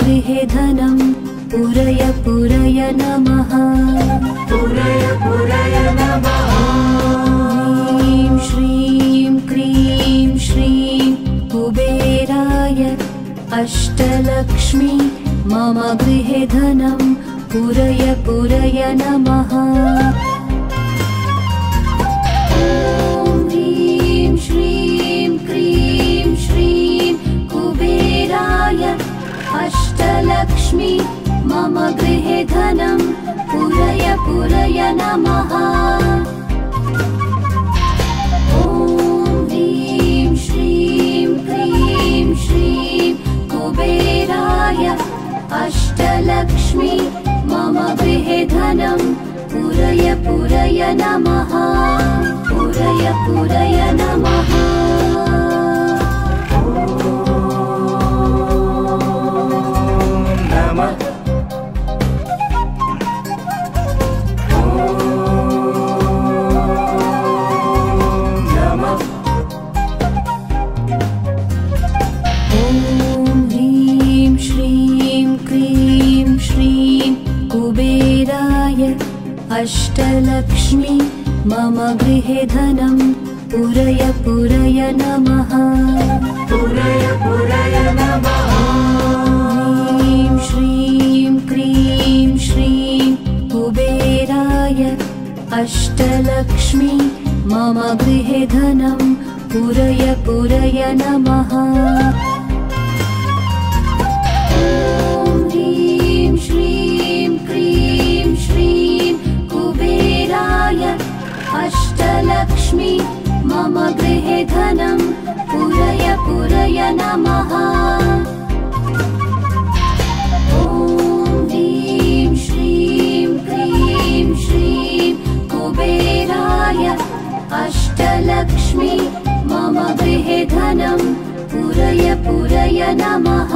गृहे धनं पुरय पुरय नमः। पुरय पुरय नमः श्रीं क्रीं श्रीं कुबेराय अष्टलक्ष्मी मम गृहे धनं पुरय पुरय नमः अष्टलक्ष्मी मम गृहे धनं पुरय पुरय नमः। ॐ ह्रीं श्रीं क्रीं श्रीं कुबेराय अष्टलक्ष्मी मम गृहे धनं पुरय पुरय नमः। पुरय पुरय नमः अष्टलक्ष्मी मम गृहे धनं पुरय पुरय नमः। पुरय पुरय नमः। श्रीं क्रीं श्रीं कुबेराय अष्टलक्ष्मी मम गृहे धनं पुरय पुरय नमः अष्टलक्ष्मी मम गृहे धनं पुरय पुरय नमः। ॐ ह्रीं श्रीं क्रीं श्रीं कुबेराय अष्टलक्ष्मी मम गृहे धनं पुरय पुरय नमः।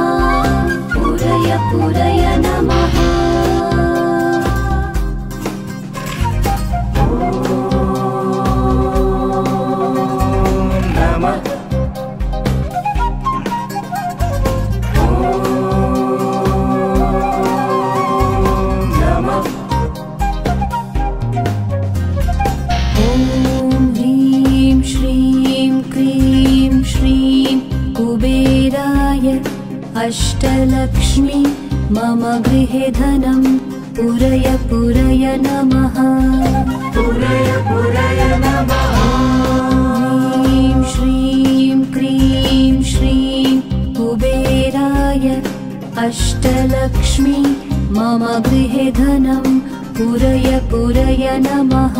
पुरय पुरय नमः अष्टलक्ष्मी मम गृहे धनं। पुरय पुरय नमः। पुरय पुरय नमः। श्रीं क्रीं श्रीं कुबेराय अष्टलक्ष्मी मम गृहे धनं। पुरय पुरय नमः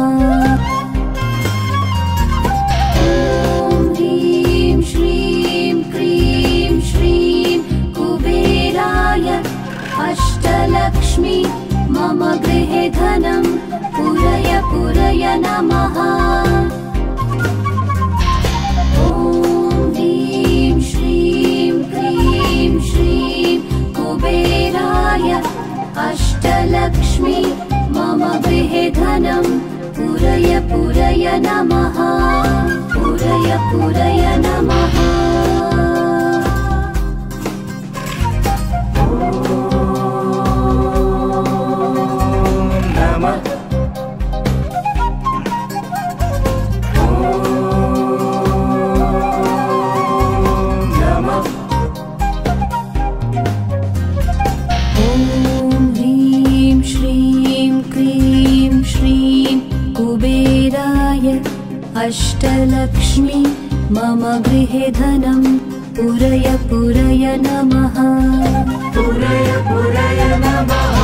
अष्टलक्ष्मी मम गृहे धनं पुरय पुरय नमः। ॐ ह्रीं श्रीं क्रीं श्रीं कुबेराय अष्टलक्ष्मी मम गृहे धनं पुरय पुरय नमः। पुरय पुरय नमः अष्टलक्ष्मी मम गृहे धनं। पुरय पुरय नमः। पुरय पुरय नमः।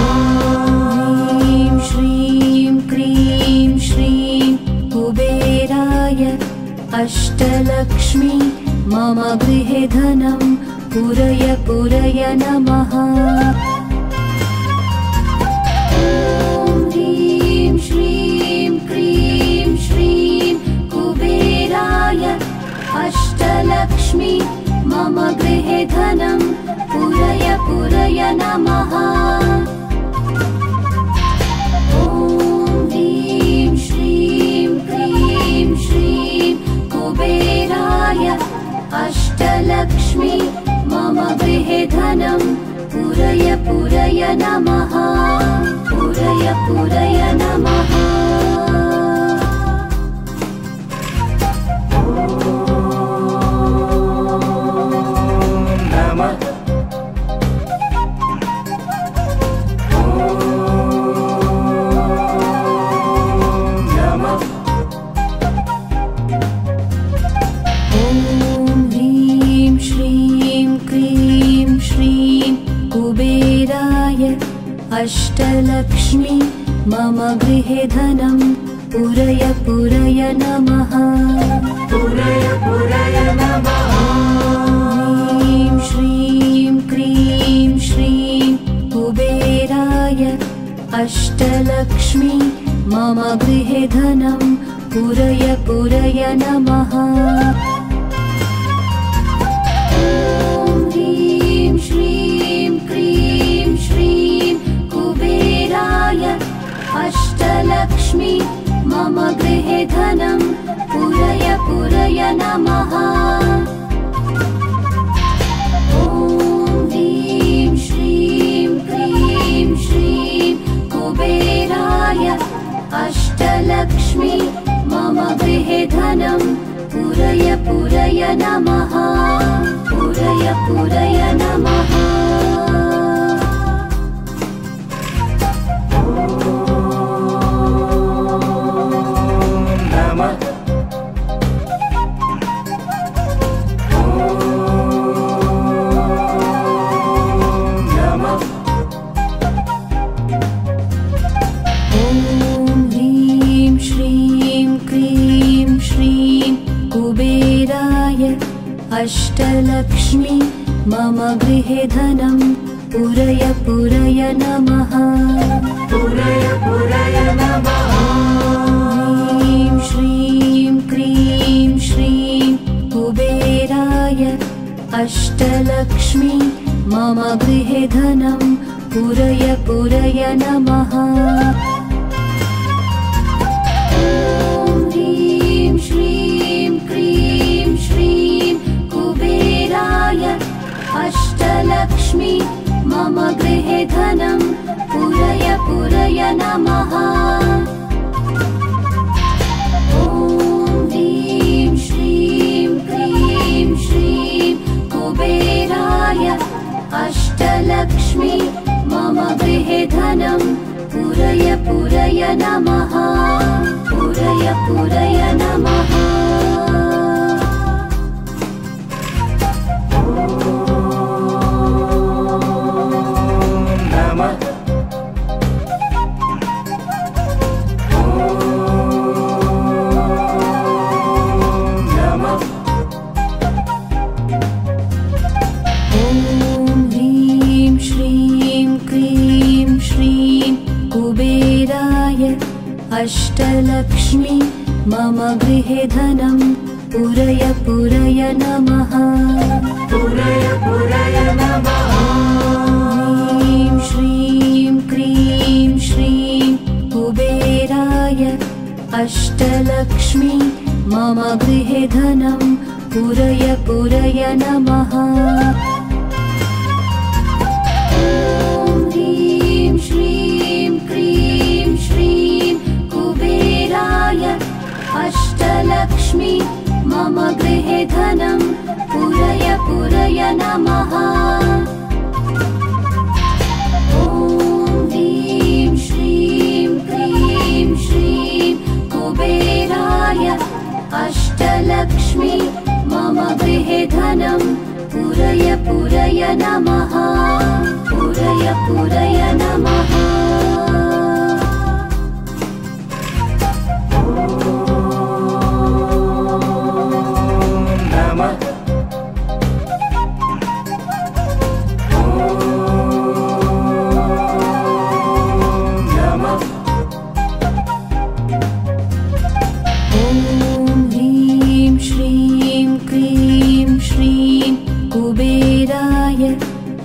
श्रीं क्रीं श्रीं कुबेराय अष्टलक्ष्मी मम गृहे धनं। पुरय पुरय नमः अष्टलक्ष्मि मम गृहे धनं पुरय पुरय नमः। ॐ ह्रीं श्रीं क्रीं श्रीं कुबेराय। अष्टलक्ष्मी मम गृहे धनं पुरय पुरय नमः। पुरय पुरय नमः। अष्टलक्ष्मी मम गृहे धनं। पुरय पुरय नमः। पुरय पुरय नमः। श्रीं क्रीं श्रीं कुबेराय अष्टलक्ष्मी मम गृहे धनं। पुरय पुरय नमः कुबेराय अष्टलक्ष्मी मम गृहे धनं पुरय पुरय नमः। अष्टलक्ष्मी मम गृहे धनं पुरय पुरय नमः धनं पुरय पुरय नमः पुरय पुरय नमः अष्टलक्ष्मी मम गृहे धनं पुरय पुरय नमः। पुरय पुरय नमः। श्रीं क्रीं श्रीं कुबेराय अष्टलक्ष्मी मम गृहे धनं पुरय पुरय नमः धनं पुरय पुरय नमः। ॐ ह्रीं श्रीं क्रीं श्रीं कुबेराय अष्टलक्ष्मी मम गृहे धनं पुरय पुरय नमः। पुरय पुरय नमः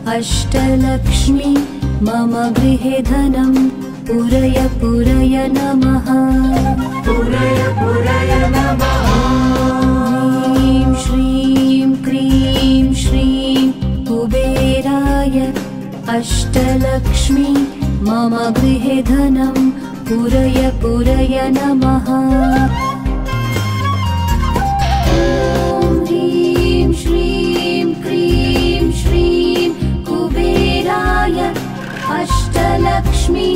अष्टलक्ष्मी मम गृहे धनं। पुरय पुरय नमः। पुरय पुरय नमः। श्रीं क्रीं श्रीं कुबेराय अष्टलक्ष्मी मम गृहे धनं। पुरय पुरय नमः अष्टलक्ष्मी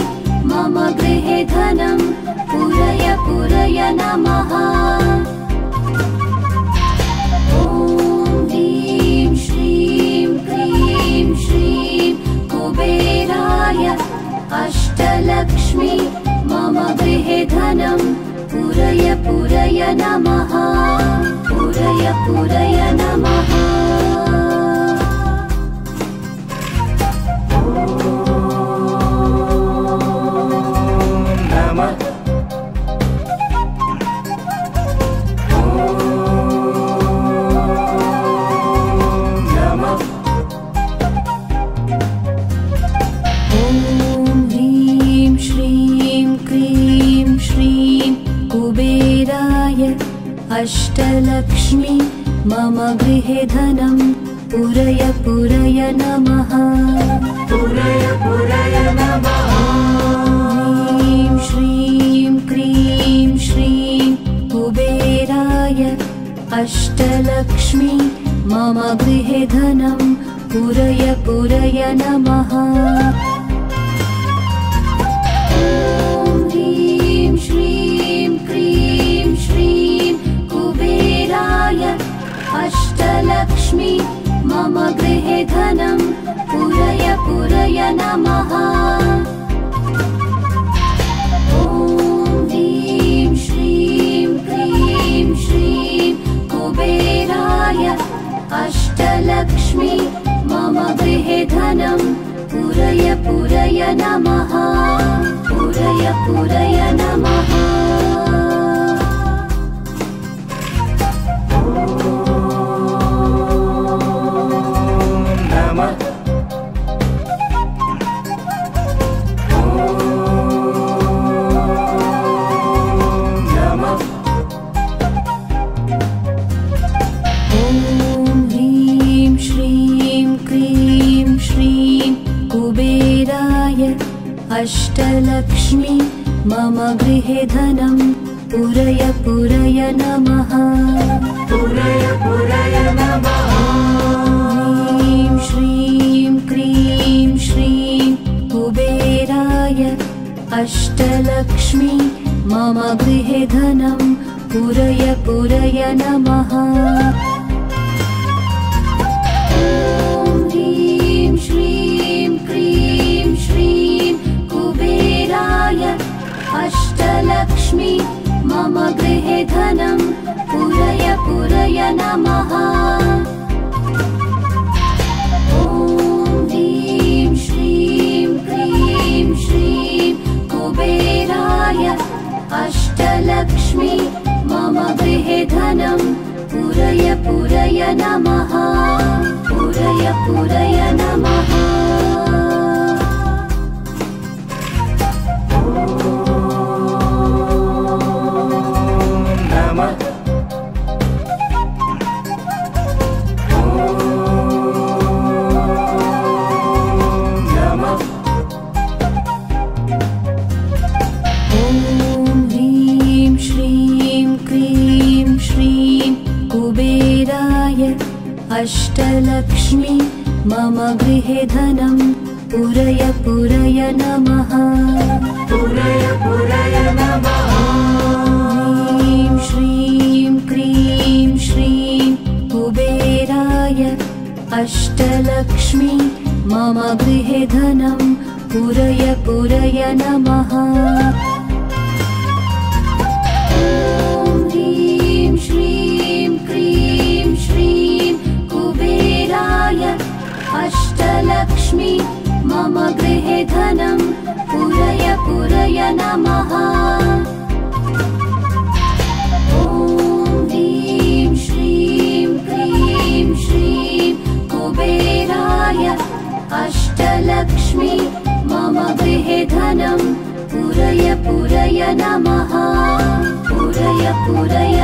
मम गृहे धनं पुरय पुरय नमः। ॐ ह्रीं श्रीं क्रीं श्रीं कुबेराय अष्टलक्ष्मी मम गृहे धनं पुरय पुरय नमः। पुरय पुरय नमः अष्टलक्ष्मी मम गृहे धनं। पुरय पुरय नमः। पुरय पुरय नमः। श्रीं क्रीं श्रीं कुबेराय अष्टलक्ष्मी मम गृहे धनं। पुरय पुरय नमः अष्टलक्ष्मी मम गृहे धनं पुरय पुरय नमः। ॐ ह्रीं श्रीं क्रीं श्रीं कुबेराय अष्टलक्ष्मी मम गृहे धनं पुरय पुरय नमः। पुरय पुरय नमः गृहे धनं पुरय पुरय नमः। पुरय पुरय नमः। श्रीं क्रीं श्रीं कुबेराय अष्टलक्ष्मी मम गृहे धनं पुरय पुरय नमः नमः। ॐ ह्रीं श्रीं क्रीं श्रीं कुबेराय अष्टलक्ष्मी मम गृहे धनं पुरय पुरय नमः। पुरय पुरय नमः नमः पुरय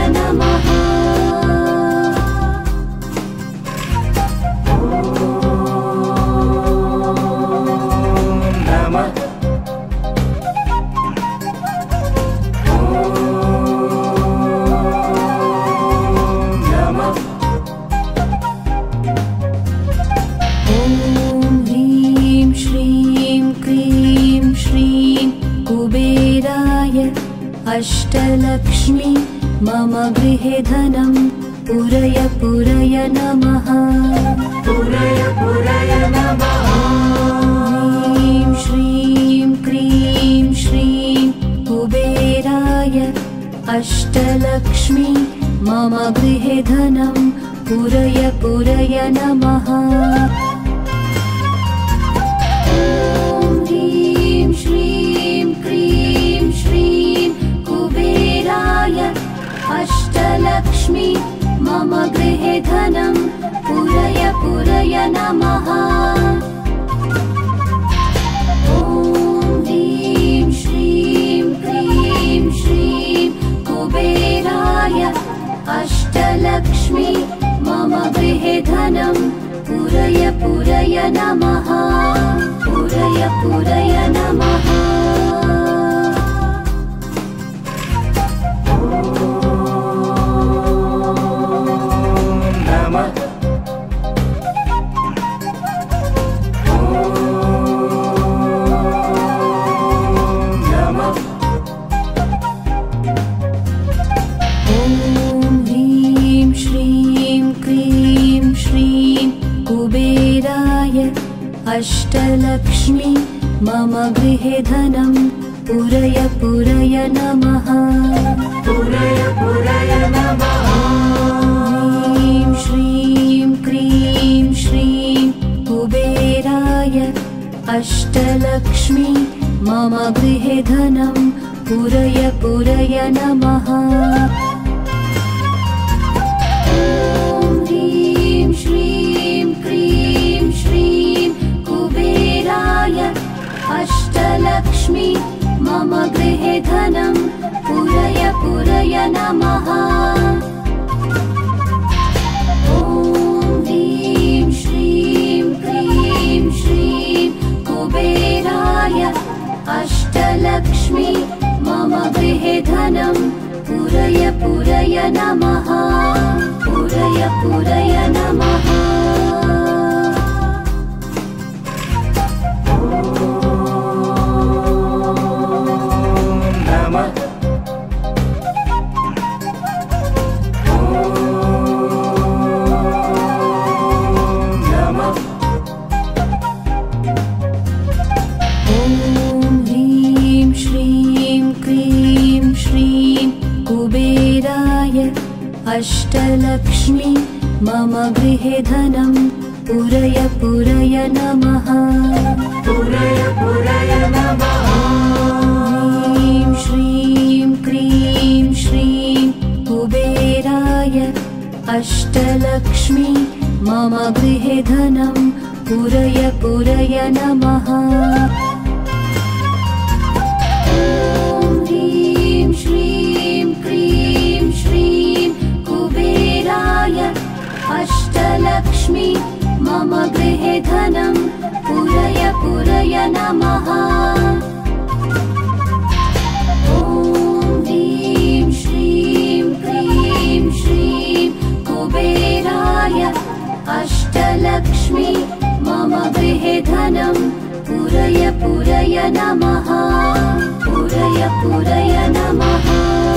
पुरय पुरय नमः। पुरय पुरय नमः। श्रीं क्रीं श्रीं कुबेराय अष्टलक्ष्मी मम गृहे धनं पुरय पुरय नमः नमः। पुरय पुरय नमः अष्टलक्ष्मी मम गृहे धनं। पुरय पुरय नमः। पुरय पुरय नमः। श्रीं क्रीं श्रीं कुबेराय अष्टलक्ष्मी मम गृहे धनं। पुरय पुरय नमः अष्टलक्ष्मी मम गृहे धनं पुरय पुरय नमः। ॐ ह्रीं श्रीं क्रीं श्रीं कुबेराय अष्टलक्ष्मी मम गृहे धनं पुरय पुरय नमः। पुरय पुरय नमः अष्टलक्ष्मी मम गृहे धनं। पुरय पुरय नमः। पुरय पुरय नमः। श्रीं क्रीं श्रीं कुबेराय अष्टलक्ष्मी मम गृहे धनं। पुरय पुरय नमः अष्टलक्ष्मी मम गृहे धनं पुरय पुरय नमः। ॐ ह्रीं श्रीं क्रीं श्रीं कुबेराय अष्टलक्ष्मी मम गृहे धनं पुरय पुरय नमः। पुरय पुरय नमः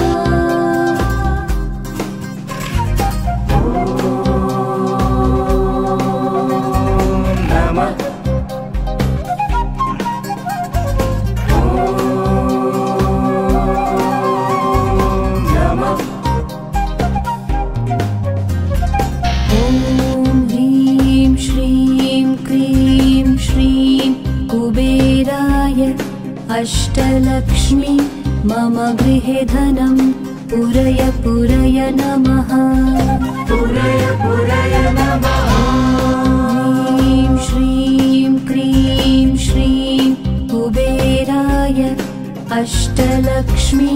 अष्टलक्ष्मी मम गृहे धनं पुरय पुरय नमः। पुरय पुरय नमः। श्रीं क्रीं श्रीं कुबेराय अष्टलक्ष्मी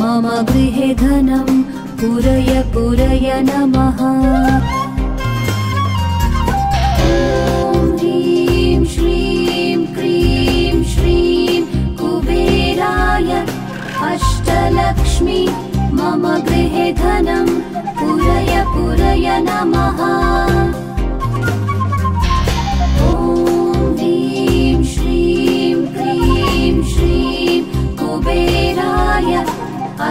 मम गृहे धनं पुरय पुरय नमः अष्टलक्ष्मी मम गृहे धनं पुरय पुरय नमः। ॐ ह्रीं श्रीं क्रीं श्रीं कुबेराय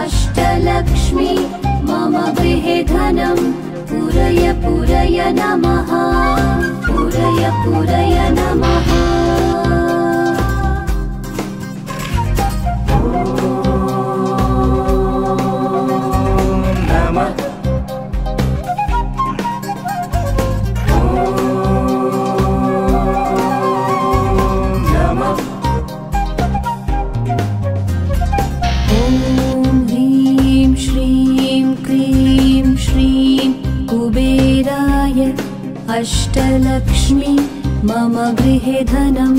अष्टलक्ष्मी मम गृहे धनं पुरय पुरय नमः। पुरय पुरय नमः अष्टलक्ष्मी मम गृहे धनं।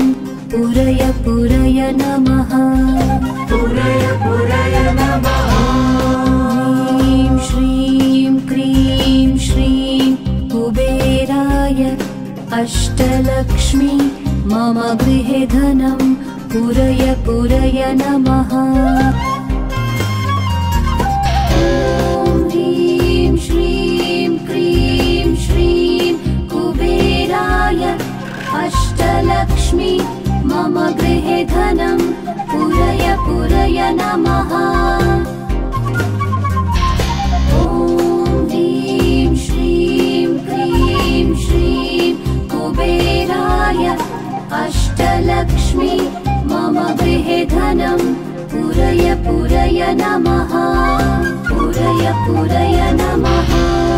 पुरय पुरय नमः। पुरय पुरय नमः। श्रीं क्रीं श्रीं कुबेराय अष्टलक्ष्मी मम गृहे धनं। पुरय पुरय नमः अष्टलक्ष्मी मम गृहे धनं पुरय पुरय नमः। ॐ ह्रीं श्रीं क्रीं श्रीं कुबेराय अष्टलक्ष्मी मम गृहे धनं पुरय पुरय नमः। पुरय पुरय नमः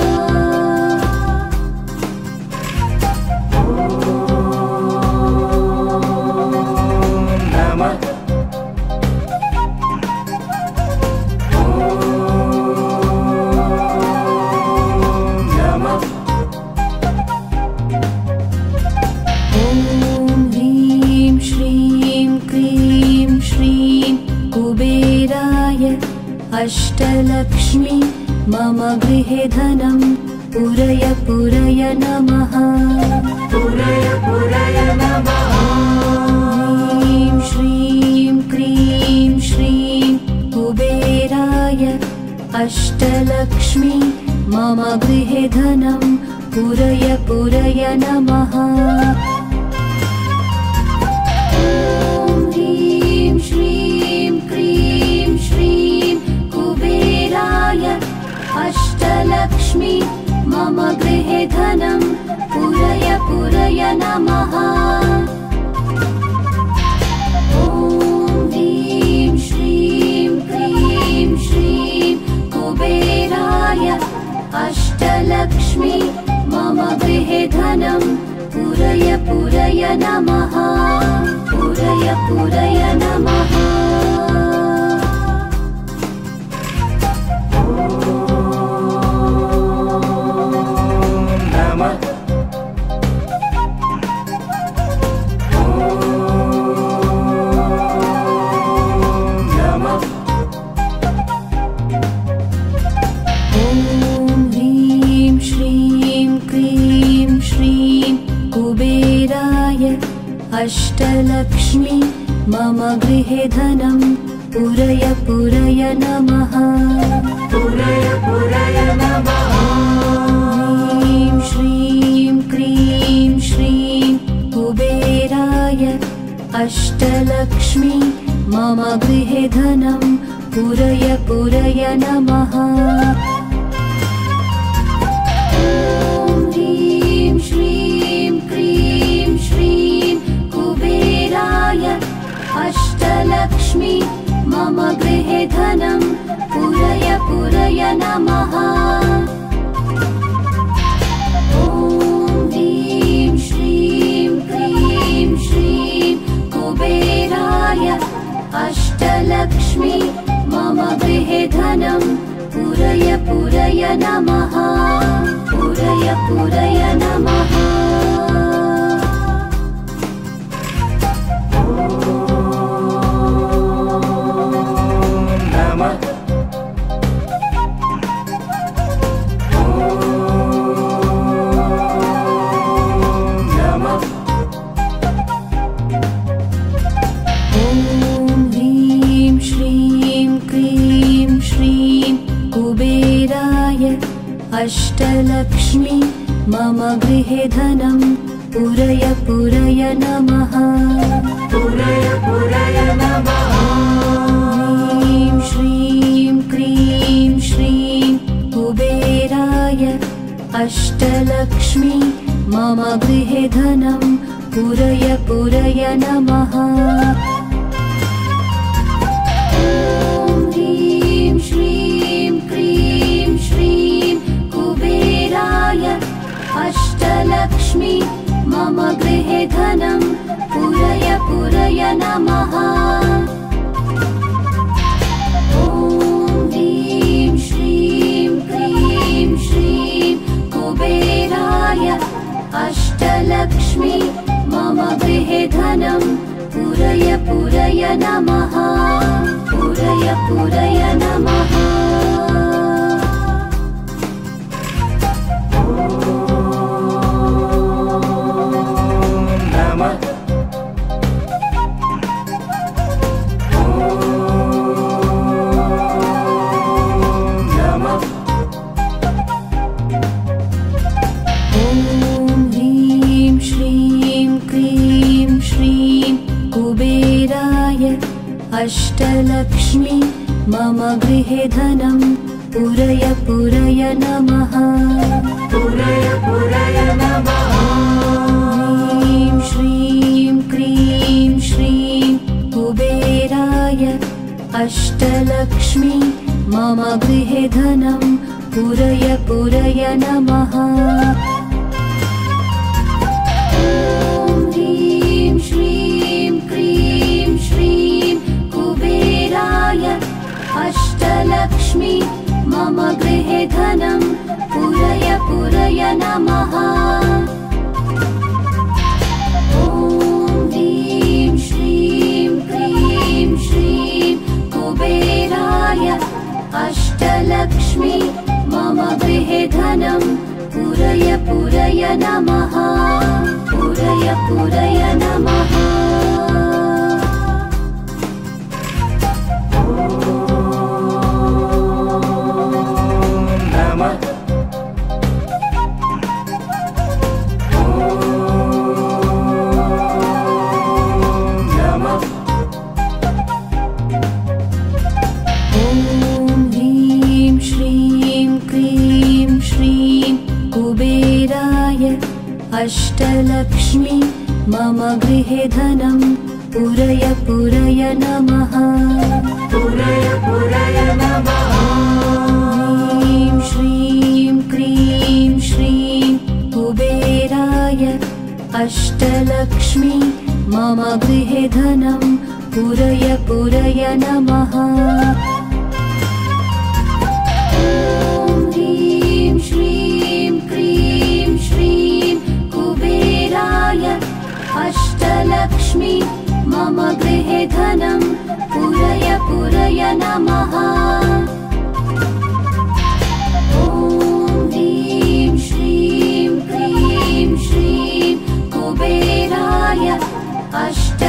अष्टलक्ष्मी मम गृहे धनं। पुरय पुरय नमः। पुरय पुरय नमः। श्रीं क्रीं श्रीं कुबेराय अष्टलक्ष्मी मम गृहे धनं। पुरय पुरय नमः मम गृहे धनं पुरय पुरय नमः। ॐ ह्रीं श्रीं क्रीं श्रीं कुबेराय अष्टलक्ष्मी मम गृहे धनं पुरय पुरय नमः। पुरय पुरय नमः अष्टलक्ष्मी मम गृहे धनं। पुरय पुरय नमः। पुरय पुरय नमः। श्रीं क्रीं श्रीं कुबेराय अष्टलक्ष्मी मम गृहे धनं। पुरय पुरय नमः अष्टलक्ष्मी मम गृहे धनं पुरय पुरय नमः। ॐ ह्रीं श्रीं क्रीं श्रीं कुबेराय अष्टलक्ष्मी मम गृहे धनं पुरय पुरय नमः। पुरय पुरय नमः ष्टलक्ष्मि मम गृहे धनं। पुरय पुरय नमः। पुरय पुरय ॐ श्रीं क्रीं श्रीं कुबेराय अष्टलक्ष्मी मम गृहे धनं। पुरय पुरय नमः। मम गृहे धनं पुरय पुरय नमः। ॐ ह्रीं श्रीं क्रीं श्रीं कुबेराय अष्टलक्ष्मी मम गृहे धनं पुरय पुरय नमः। पुरय पुरय नमः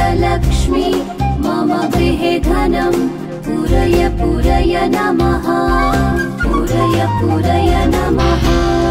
अष्टलक्ष्मी मम गृहे धनं। पुरय पुरय नमः। पुरय पुरय नमः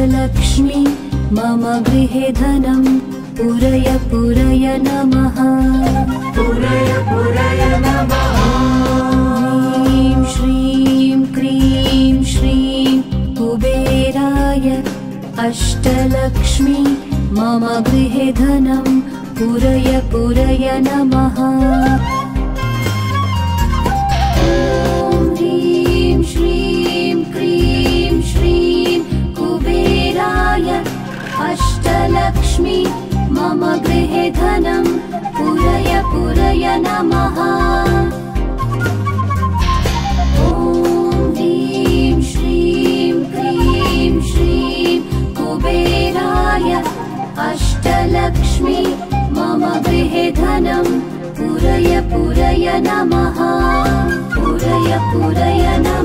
अष्टलक्ष्मी मम गृहे धनं। पुरय पुरय नमः। पुरय पुरय नमः। श्रीं क्रीं श्रीं कुबेराय अष्टलक्ष्मी मम गृहे धनं। पुरय पुरय नमः मम गृहे धनं पुरय पुरय नमः। ॐ ह्रीं श्रीं क्रीं श्रीं कुबेराय अष्टलक्ष्मी मम गृहे धनं पुरय पुरय नमः। पुरय पुरय नमः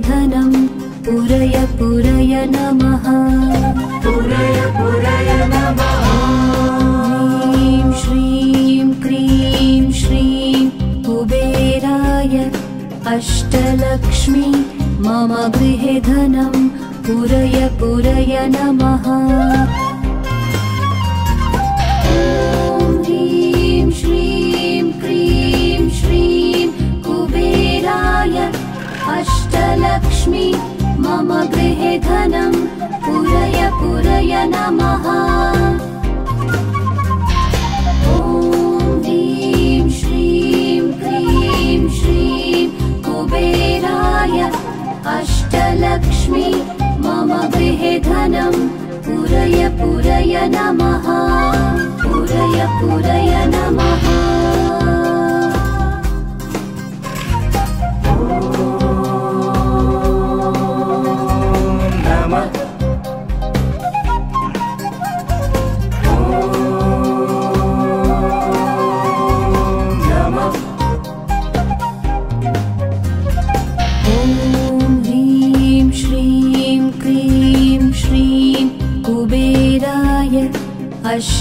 धनं पुरय पुरय नमः। पुरय पुरय नमः। श्रीं क्रीं श्रीं कुबेराय अष्टलक्ष्मी मम गृहे धनं पुरय पुरय नमः अष्टलक्ष्मी मम गृहे धनं पुरय पुरय नमः। ॐ ह्रीं श्रीं क्रीं श्रीं कुबेराय अष्टलक्ष्मी मम गृहे धनं पुरय पुरय नमः। पुरय पुरय नमः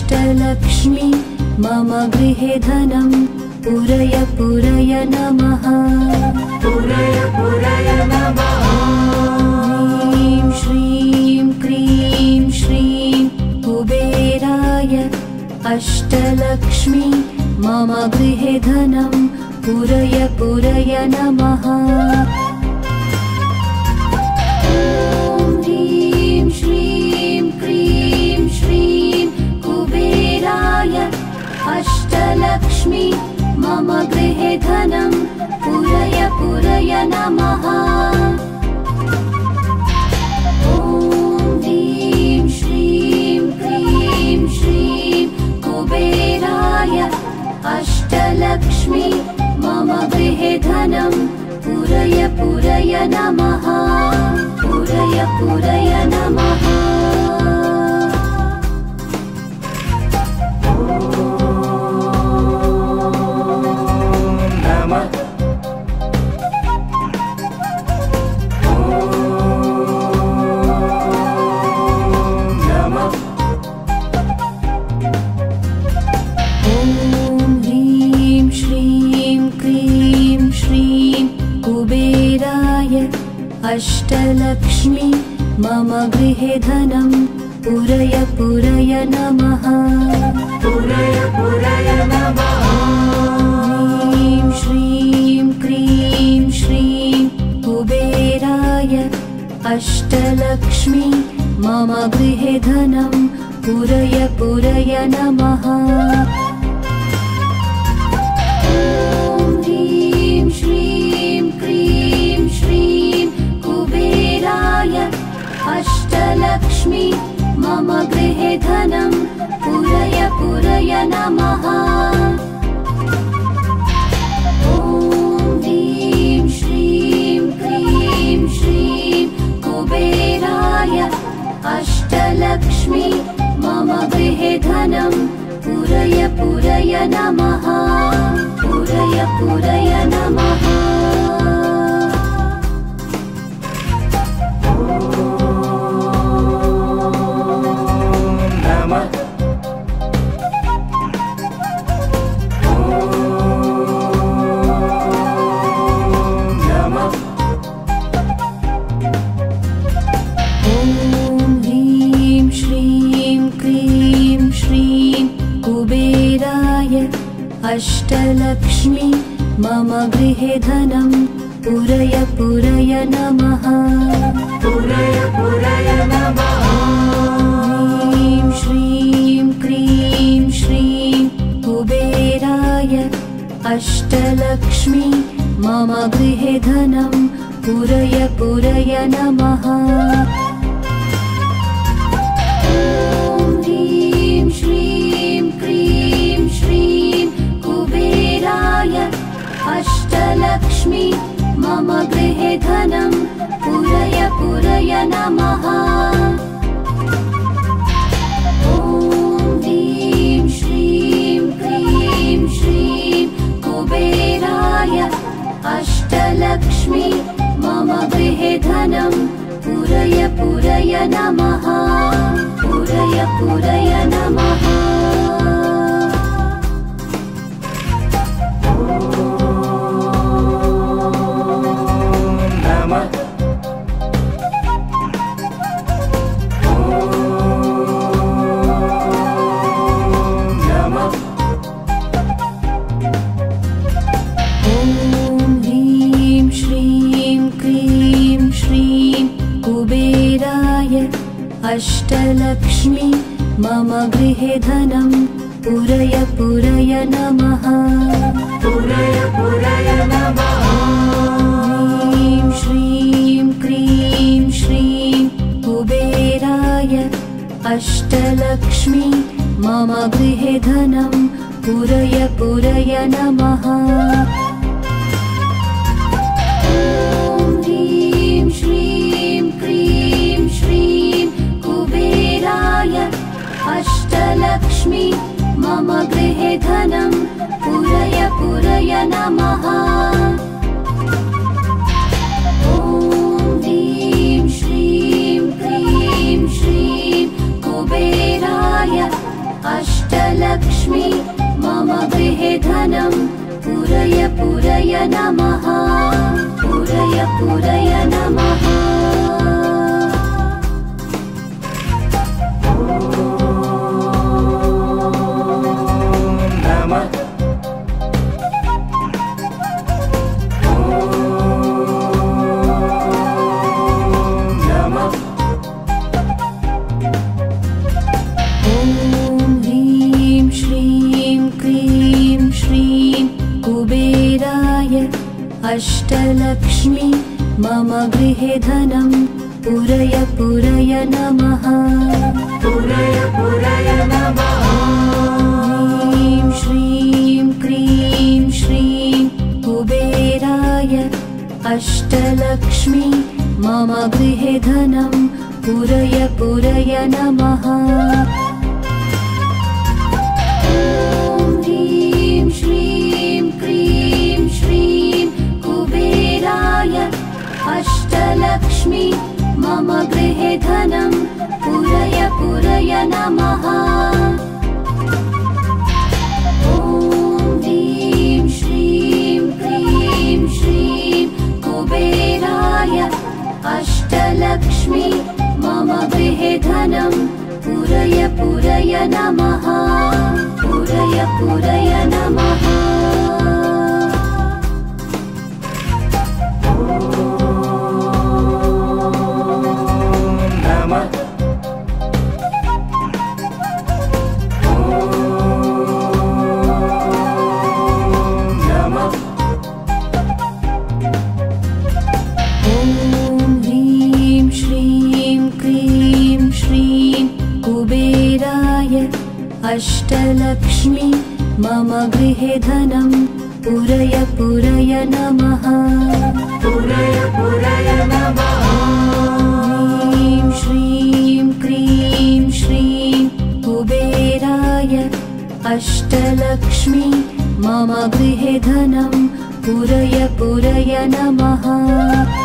अष्टलक्ष्मी मम गृहे धनं। पुरय पुरय नमः। पुरय पुरय नमः। श्रीं क्रीं श्रीं कुबेराय अष्टलक्ष्मी मम गृहे धनं। पुरय पुरय नमः नमः। पुरय पुरय नमः अष्टलक्ष्मी मम गृहे धनं। पुरय पुरय नमः। पुरय पुरय नमः। श्रीं क्रीं श्रीं कुबेराय अष्टलक्ष्मी मम गृहे धनं। पुरय पुरय नमः अष्टलक्ष्मी मम गृहे धनं पुरय पुरय नमः। ॐ ह्रीं श्रीं क्रीं श्रीं कुबेराय अष्टलक्ष्मी मम गृहे धनं पुरय पुरय नमः। पुरय पुरय नमः अष्टलक्ष्मी मम गृहे धनं पुरय पुरय नमः। पुरय पुरय नमः। श्रीं क्रीं श्रीं कुबेराय अष्टलक्ष्मी मम गृहे धनं पुरय पुरय नमः मम गृहे धनं पुरय पूरय नमः। ॐ ह्रीं श्रीं ह्रीं श्रीं कुबेराय अष्टलक्ष्मि मम गृहे धनं पुरय पूरय नमः। पुरय पूरय नमः। अष्टलक्ष्मी मम गृहे धनं। पुरय पुरय नमः। पुरय पुरय नमः। श्रीं क्रीं श्रीं कुबेराय अष्टलक्ष्मी मम गृहे धनं। पुरय पुरय नमः अष्टलक्ष्मी मम गृहे धनं पुरय पुरय नमः। ॐ ह्रीं श्रीं क्रीं श्रीं कुबेराय अष्टलक्ष्मी मम गृहे धनं पुरय पुरय नमः। पुरय पुरय नमः अष्टलक्ष्मी मम गृहे धनं। पुरय पुरय नमः। पुरय पुरय नमः। श्रीं क्रीं श्रीं कुबेराय अष्टलक्ष्मी मम गृहे धनं। पुरय पुरय नमः अष्टलक्ष्मी मम गृहे धनं पुरय पुरय नमः। ॐ ह्रीं श्रीं क्रीं श्रीं कुबेराय अष्टलक्ष्मी मम गृहे धनं पुरय पुरय नमः। पुरय पुरय नमः अष्टलक्ष्मी मम गृहे धनं। पुरय पुरय नमः। पुरय पुरय नमः। श्रीं क्रीं श्रीं कुबेराय अष्टलक्ष्मी मम गृहे धनं। पुरय पुरय नमः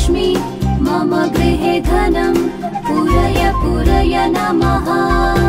लक्ष्मि मम गृहे धनं पूरय पूरय नमः।